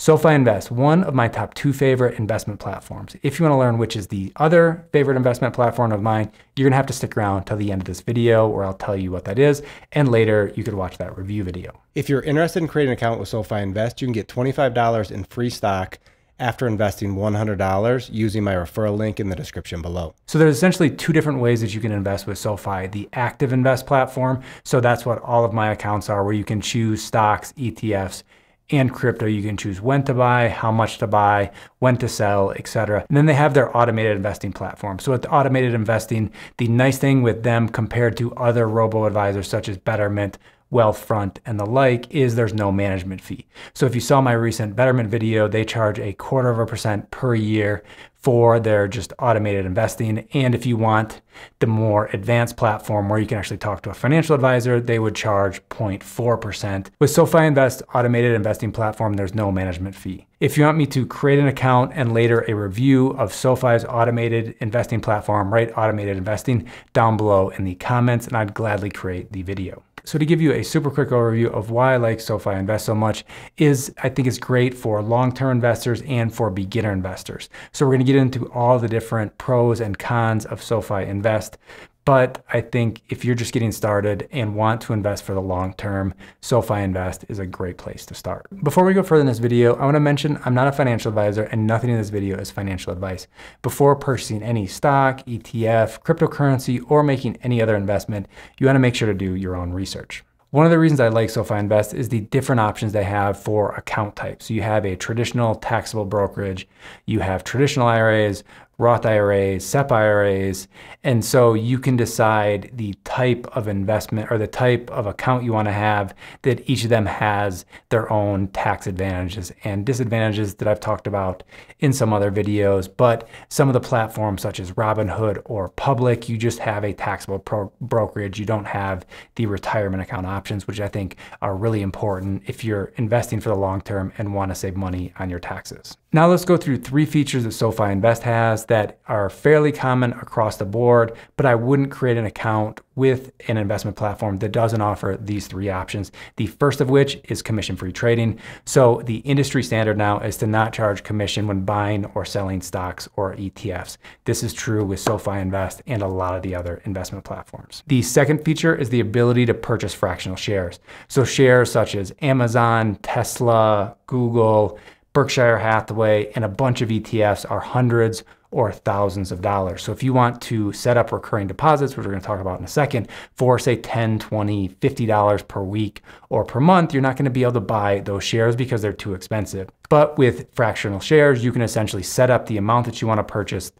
SoFi Invest, one of my top two favorite investment platforms. If you want to learn which is the other favorite investment platform of mine, you're going to have to stick around till the end of this video where I'll tell you what that is. And later you could watch that review video. If you're interested in creating an account with SoFi Invest, you can get $25 in free stock after investing $100 using my referral link in the description below. So there's essentially two different ways that you can invest with SoFi. The active invest platform, so that's what all of my accounts are where you can choose stocks, ETFs, and crypto. You can choose when to buy, how much to buy, when to sell, etc. And then they have their automated investing platform. So with automated investing, the nice thing with them compared to other robo advisors such as Betterment, Wealthfront, and the like is there's no management fee. So if you saw my recent Betterment video, they charge a quarter of a percent per year for their just automated investing. And if you want the more advanced platform where you can actually talk to a financial advisor, they would charge 0.4%. With SoFi Invest automated investing platform, there's no management fee. If you want me to create an account and later a review of SoFi's automated investing platform, write automated investing down below in the comments, and I'd gladly create the video. So to give you a super quick overview of why I like SoFi Invest so much is I think it's great for long-term investors and for beginner investors. So we're going to get into all the different pros and cons of SoFi Invest. But I think if you're just getting started and want to invest for the long term, SoFi Invest is a great place to start. Before we go further in this video, I want to mention I'm not a financial advisor and nothing in this video is financial advice. Before purchasing any stock, ETF, cryptocurrency, or making any other investment, you want to make sure to do your own research. One of the reasons I like SoFi Invest is the different options they have for account types. So you have a traditional taxable brokerage, you have traditional IRAs, Roth IRAs, SEP IRAs. And so you can decide the type of investment or the type of account you want to have that each of them has their own tax advantages and disadvantages that I've talked about in some other videos. But some of the platforms such as Robinhood or Public, you just have a taxable brokerage. You don't have the retirement account options, which I think are really important if you're investing for the long term and want to save money on your taxes. Now let's go through three features that SoFi Invest has that are fairly common across the board, but I wouldn't create an account with an investment platform that doesn't offer these three options. The first of which is commission-free trading. So the industry standard now is to not charge commission when buying or selling stocks or ETFs. This is true with SoFi Invest and a lot of the other investment platforms. The second feature is the ability to purchase fractional shares. So shares such as Amazon, Tesla, Google, Berkshire Hathaway, and a bunch of ETFs are hundreds or thousands of dollars. So if you want to set up recurring deposits, which we're going to talk about in a second, for say 10, 20, 50 dollars per week or per month, you're not going to be able to buy those shares because they're too expensive. But with fractional shares, you can essentially set up the amount that you want to purchase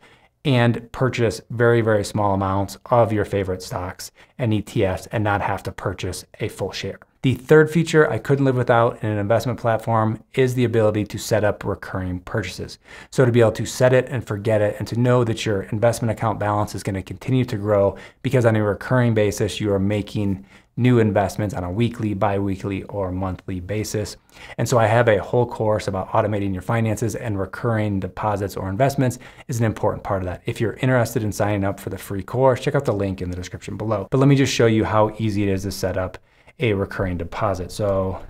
and purchase very, very small amounts of your favorite stocks and ETFs and not have to purchase a full share. The third feature I couldn't live without in an investment platform is the ability to set up recurring purchases. So to be able to set it and forget it and to know that your investment account balance is going to continue to grow because on a recurring basis, you are making new investments on a weekly, bi-weekly, or monthly basis. And so I have a whole course about automating your finances and recurring deposits or investments is an important part of that. If you're interested in signing up for the free course, check out the link in the description below. But let me just show you how easy it is to set up a recurring deposit. So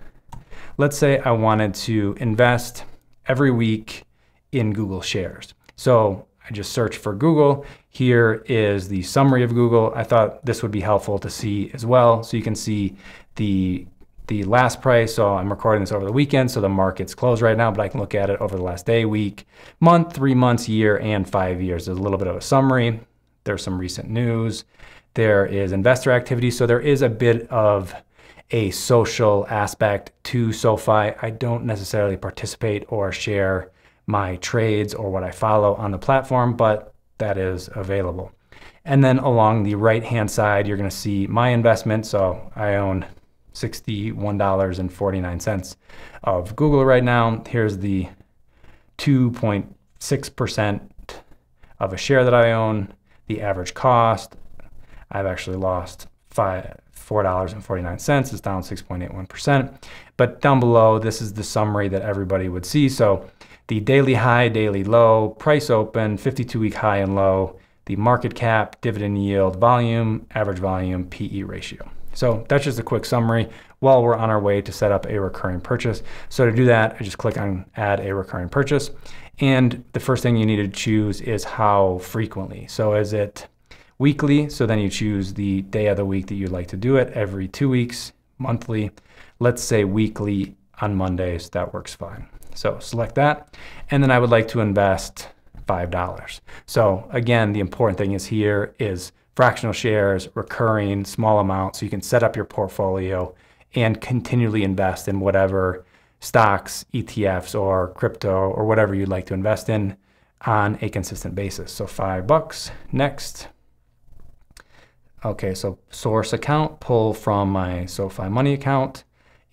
let's say I wanted to invest every week in Google shares. So I just search for Google. Here is the summary of Google. I thought this would be helpful to see as well. So you can see the the last price. So I'm recording this over the weekend, so the market's closed right now, but I can look at it over the last day, week, month, three months, year, and five years. There's a little bit of a summary. There's some recent news. There is investor activity. So there is a bit of a social aspect to SoFi. I don't necessarily participate or share my trades or what I follow on the platform, but that is available. And then along the right hand side, you're gonna see my investment. So I own $61.49 of Google right now. Here's the 2.6% of a share that I own, the average cost. I've actually lost five, $4.49 is down 6.81%. But down below, this is the summary that everybody would see. So the daily high, daily low, price open, 52 week high and low, the market cap, dividend yield, volume, average volume, PE ratio. So that's just a quick summary while we're on our way to set up a recurring purchase. So to do that, I just click on add a recurring purchase. And the first thing you need to choose is how frequently. So is it weekly? So then you choose the day of the week that you'd like to do it every two weeks, monthly. Let's say weekly on Mondays, that works fine. So select that. And then I would like to invest $5. So again, the important thing is here is fractional shares, recurring, small amounts. So you can set up your portfolio and continually invest in whatever stocks, ETFs, or crypto, or whatever you'd like to invest in on a consistent basis. So five bucks. Next. Okay, so source account, pull from my SoFi Money account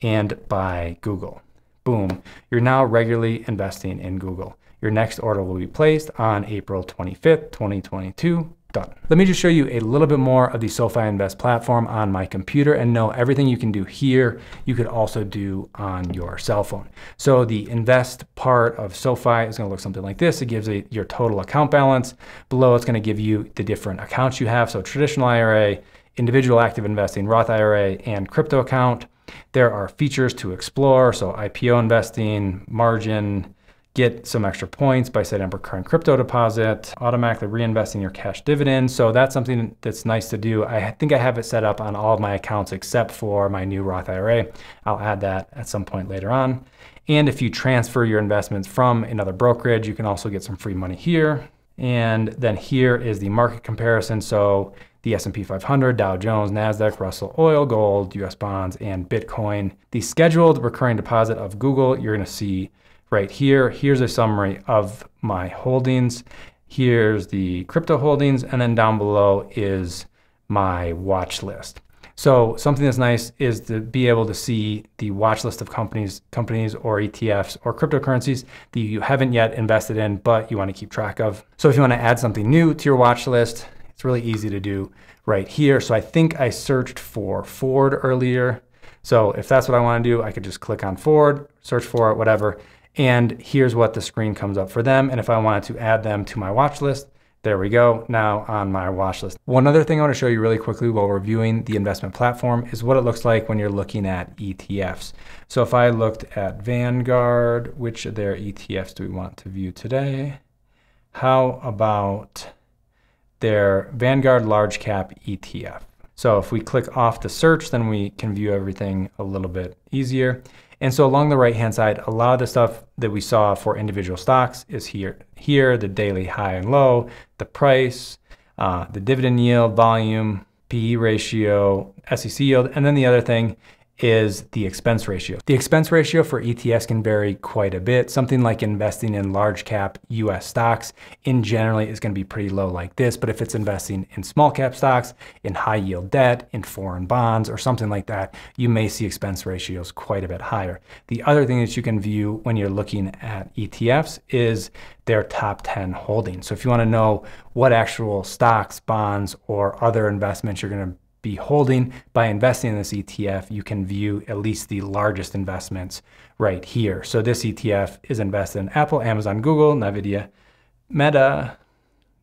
and buy Google. Boom, you're now regularly investing in Google. Your next order will be placed on April 25th, 2022 done. Let me just show you a little bit more of the SoFi Invest platform on my computer and know everything you can do here, you could also do on your cell phone. So the invest part of SoFi is gonna look something like this. It gives a, your total account balance. Below it's gonna give you the different accounts you have. So traditional IRA, individual active investing, Roth IRA, and crypto account. There are features to explore. So IPO investing, margin, get some extra points by setting up a current crypto deposit, automatically reinvesting your cash dividends. So that's something that's nice to do. I think I have it set up on all of my accounts except for my new Roth IRA. I'll add that at some point later on. And if you transfer your investments from another brokerage, you can also get some free money here. And then here is the market comparison. So the S&P 500, Dow Jones, Nasdaq, Russell, oil, gold, US bonds, and Bitcoin. The scheduled recurring deposit of Google, you're going to see right here. Here's a summary of my holdings. Here's the crypto holdings, and then down below is my watch list. So something that's nice is to be able to see the watch list of companies, companies or ETFs or cryptocurrencies that you haven't yet invested in, but you want to keep track of. So if you want to add something new to your watch list, it's really easy to do right here. So I think I searched for Ford earlier. So if that's what I want to do, I could just click on Ford, search for it, whatever. And here's what the screen comes up for them. And if I wanted to add them to my watch list, there we go, now on my watch list. One other thing I wanna show you really quickly while reviewing the investment platform is what it looks like when you're looking at ETFs. So if I looked at Vanguard, which of their ETFs do we want to view today? How about their Vanguard Large Cap ETF? So if we click off the search, then we can view everything a little bit easier. And so along the right-hand side, a lot of the stuff that we saw for individual stocks is here. Here, the daily high and low, the price, uh, the dividend yield, volume, PE ratio, SEC yield, and then the other thing is the expense ratio. The expense ratio for ETFs can vary quite a bit. Something like investing in large cap US stocks in generally is going to be pretty low like this, but if it's investing in small cap stocks, in high yield debt, in foreign bonds, or something like that, you may see expense ratios quite a bit higher. The other thing that you can view when you're looking at ETFs is their top 10 holdings. So if you want to know what actual stocks, bonds, or other investments you're going to be holding. By investing in this ETF, you can view at least the largest investments right here. So this ETF is invested in Apple, Amazon, Google, NVIDIA, Meta,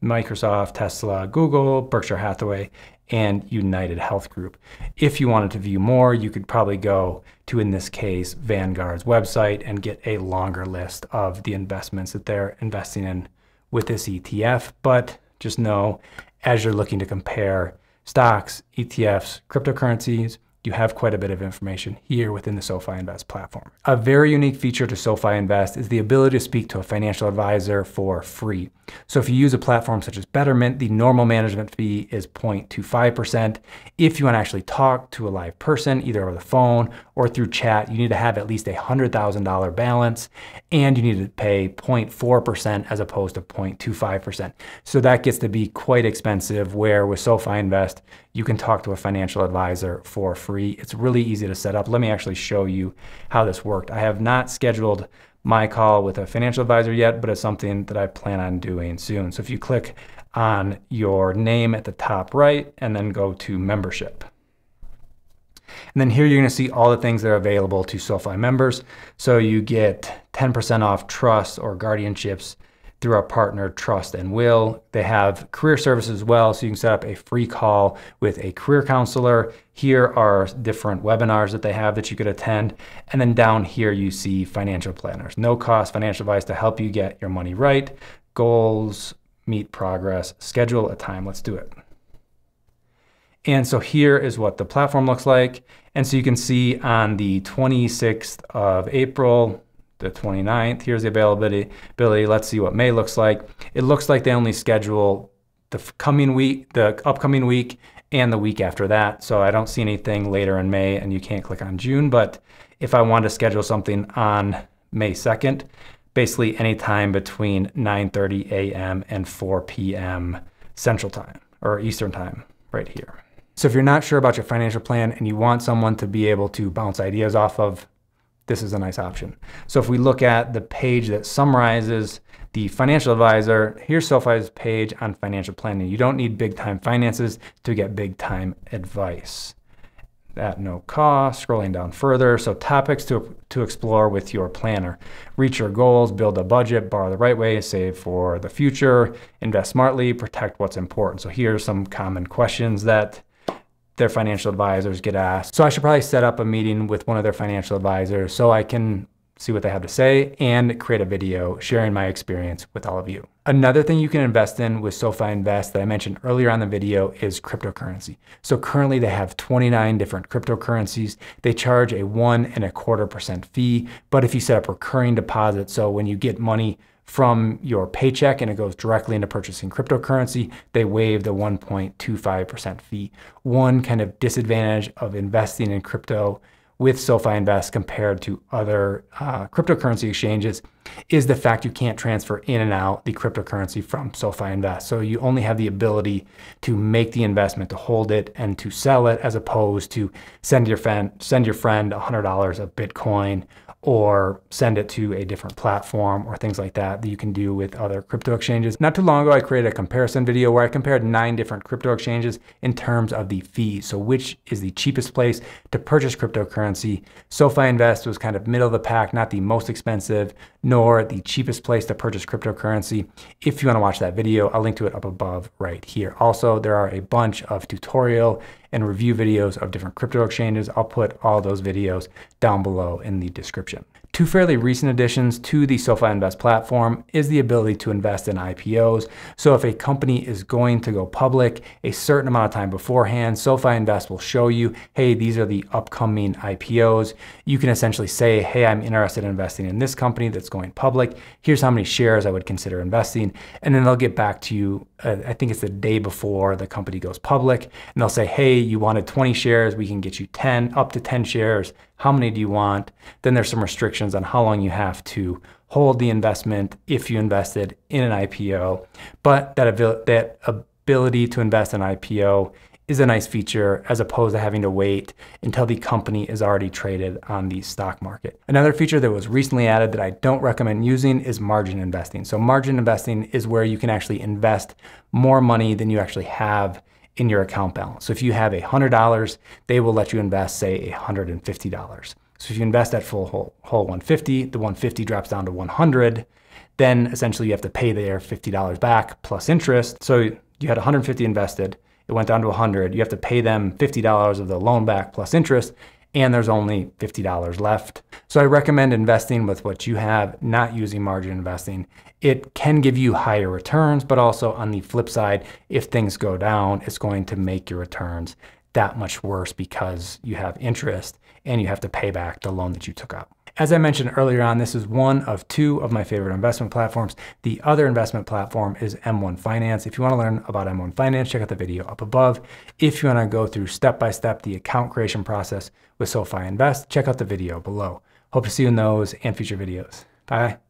Microsoft, Tesla, Google, Berkshire Hathaway, and United Health Group. If you wanted to view more, you could probably go to, in this case, Vanguard's website and get a longer list of the investments that they're investing in with this ETF. But just know, as you're looking to compare stocks, ETFs, cryptocurrencies, you have quite a bit of information here within the SoFi Invest platform. A very unique feature to SoFi Invest is the ability to speak to a financial advisor for free. So if you use a platform such as Betterment, the normal management fee is 0.25%. If you want to actually talk to a live person, either over the phone or through chat, you need to have at least a $100,000 balance and you need to pay 0.4% as opposed to 0.25%. So that gets to be quite expensive where with SoFi Invest, you can talk to a financial advisor for free. It's really easy to set up. Let me actually show you how this worked. I have not scheduled my call with a financial advisor yet, but it's something that I plan on doing soon. So if you click on your name at the top right and then go to membership. And then here you're going to see all the things that are available to SoFi members. So you get 10% off trusts or guardianships through our partner Trust and Will. They have career services as well, so you can set up a free call with a career counselor. Here are different webinars that they have that you could attend. And then down here, you see financial planners, no cost financial advice to help you get your money right, goals, meet progress, schedule a time. Let's do it. And so here is what the platform looks like. And so you can see on the 26th of April, the 29th, here's the availability. Let's see what May looks like. It looks like they only schedule the coming week, the upcoming week, and the week after that. So I don't see anything later in May, and you can't click on June. But if I want to schedule something on May 2nd, basically any time between 9:30 a.m. and 4 p.m. Central Time or Eastern Time, right here. So if you're not sure about your financial plan and you want someone to be able to bounce ideas off of, this is a nice option. So if we look at the page that summarizes the financial advisor, here's SoFi's page on financial planning. You don't need big time finances to get big time advice at no cost. Scrolling down further, so topics to, to explore with your planner. Reach your goals, build a budget, borrow the right way, save for the future, invest smartly, protect what's important. So here are some common questions that their financial advisors get asked. So I should probably set up a meeting with one of their financial advisors so I can see what they have to say and create a video sharing my experience with all of you. Another thing you can invest in with SoFi Invest that I mentioned earlier on the video is cryptocurrency. So currently they have 29 different cryptocurrencies. They charge a one and a quarter percent fee, but if you set up recurring deposits, so when you get money from your paycheck and it goes directly into purchasing cryptocurrency, they waive the 1.25% fee. One kind of disadvantage of investing in crypto with SoFi Invest compared to other uh, cryptocurrency exchanges is the fact you can't transfer in and out the cryptocurrency from SoFi Invest. So you only have the ability to make the investment, to hold it, and to sell it, as opposed to send your friend send your friend $100 of Bitcoin or send it to a different platform or things like that that you can do with other crypto exchanges. Not too long ago, I created a comparison video where I compared nine different crypto exchanges in terms of the fees. So which is the cheapest place to purchase cryptocurrency? SoFi Invest was kind of middle of the pack, not the most expensive, nor the cheapest place to purchase cryptocurrency. If you wanna watch that video, I'll link to it up above right here. Also, there are a bunch of tutorial and review videos of different crypto exchanges. I'll put all those videos down below in the description. Two fairly recent additions to the SoFi Invest platform is the ability to invest in IPOs. So if a company is going to go public a certain amount of time beforehand, SoFi Invest will show you, hey, these are the upcoming IPOs. You can essentially say, hey, I'm interested in investing in this company that's going public. Here's how many shares I would consider investing. And then they'll get back to you, uh, I think it's the day before the company goes public. And they'll say, hey, you wanted 20 shares, we can get you 10, up to 10 shares how many do you want? Then there's some restrictions on how long you have to hold the investment if you invested in an IPO. But that, that ability to invest in IPO is a nice feature as opposed to having to wait until the company is already traded on the stock market. Another feature that was recently added that I don't recommend using is margin investing. So margin investing is where you can actually invest more money than you actually have in your account balance. So if you have $100, they will let you invest, say, $150. So if you invest at full whole, whole 150, the 150 drops down to 100, then essentially you have to pay their $50 back plus interest. So you had 150 invested, it went down to 100. You have to pay them $50 of the loan back plus interest, and there's only $50 left. So I recommend investing with what you have, not using margin investing. It can give you higher returns, but also on the flip side, if things go down, it's going to make your returns that much worse because you have interest and you have to pay back the loan that you took out. As I mentioned earlier on, this is one of two of my favorite investment platforms. The other investment platform is M1 Finance. If you want to learn about M1 Finance, check out the video up above. If you want to go through step by step the account creation process with SoFi Invest, check out the video below. Hope to see you in those and future videos. Bye.